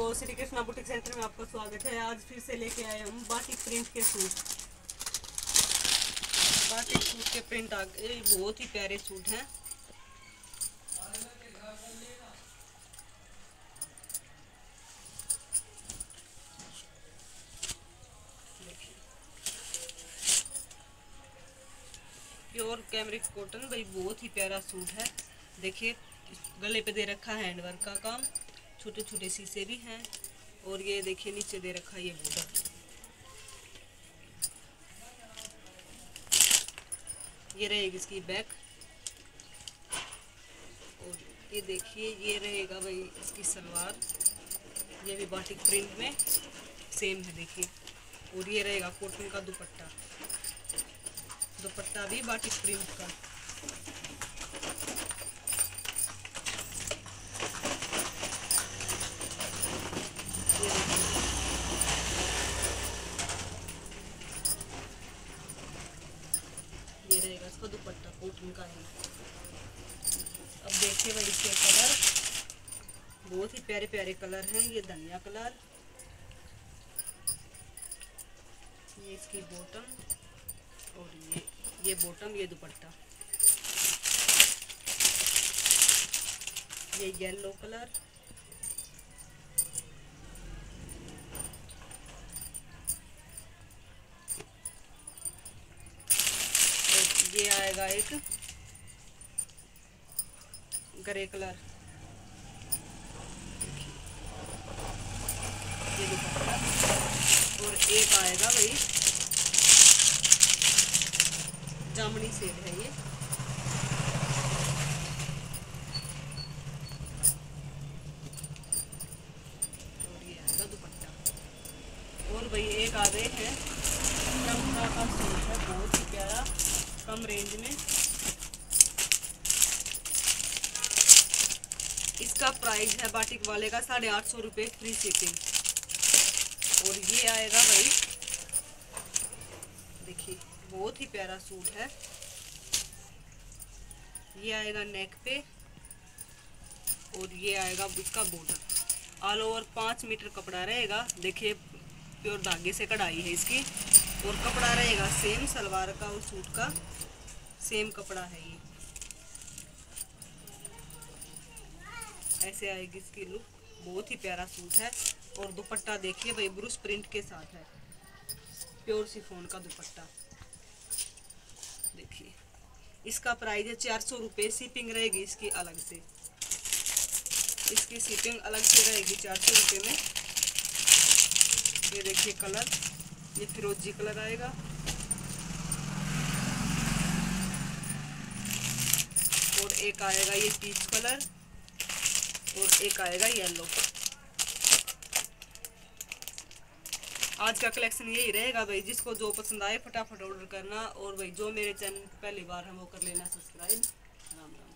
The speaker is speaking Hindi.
को श्री कृष्णा बुटीक सेंटर में आपका स्वागत है। आज फिर से लेके आए हम बाटिक प्रिंट के सूट। बाटिक सूट के प्रिंट आ गए बहुत ही प्यारे सूट हैं। प्योर कैमरिक कॉटन, भाई बहुत ही प्यारा सूट है। देखिए गले पे दे रखा है हैंडवर्क का काम। छोटे छोटे शीशे भी हैं और ये देखिए नीचे दे रखा ये बूढ़ा ये रहेगी इसकी बैक और ये देखिए, ये रहेगा भाई इसकी सलवार। ये भी बाटिक प्रिंट में सेम है, देखिए। और ये रहेगा कॉटन का दुपट्टा। दुपट्टा भी बाटिक प्रिंट का। का दुपट्टा कॉटन का है। अब देखिए भाई इसके कलर। बहुत ही प्यारे प्यारे कलर हैं, ये धनिया कलर। ये इसकी बॉटम और ये ये बॉटम, ये दुपट्टा। ये येलो कलर। ये आएगा एक ग्रे कलर। ये और एक आएगा भाई। जामनी सेब है ये। और भाई एक आ गए हैं। का सूट है, बहुत ही प्यारा। कम रेंज में। इसका प्राइस है बाटिक वाले का साढ़े आठ सौ रुपये फ्री शिपिंग और ये आएगा भाई। देखिए, बहुत ही प्यारा सूट है। ये आएगा नेक पे। और ये आएगा इसका बॉर्डर ऑल ओवर पाँच मीटर कपड़ा रहेगा। देखिए प्योर धागे से कढ़ाई है इसकी। और कपड़ा रहेगा सेम सलवार का और सूट का, सेम कपड़ा है ये। ऐसे आएगी इसकी लुक बहुत ही प्यारा सूट है। और दुपट्टा देखिए भाई, ब्रूस प्रिंट के साथ है। प्योर सिफोन का दुपट्टा। देखिए। इसका प्राइस है चार सौ रुपये सीपिंग रहेगी इसकी अलग से। इसकी सीपिंग अलग से रहेगी चार सौ रुपये में। ये देखिए कलर। ये फिरोजी कलर आएगा। और एक आएगा ये पीच कलर, और एक आएगा येलो। आज का कलेक्शन यही रहेगा भाई, जिसको जो पसंद आए फटाफट ऑर्डर करना, और भाई जो मेरे चैनल पहली बार हम वो कर लेना सब्सक्राइब। राम राम।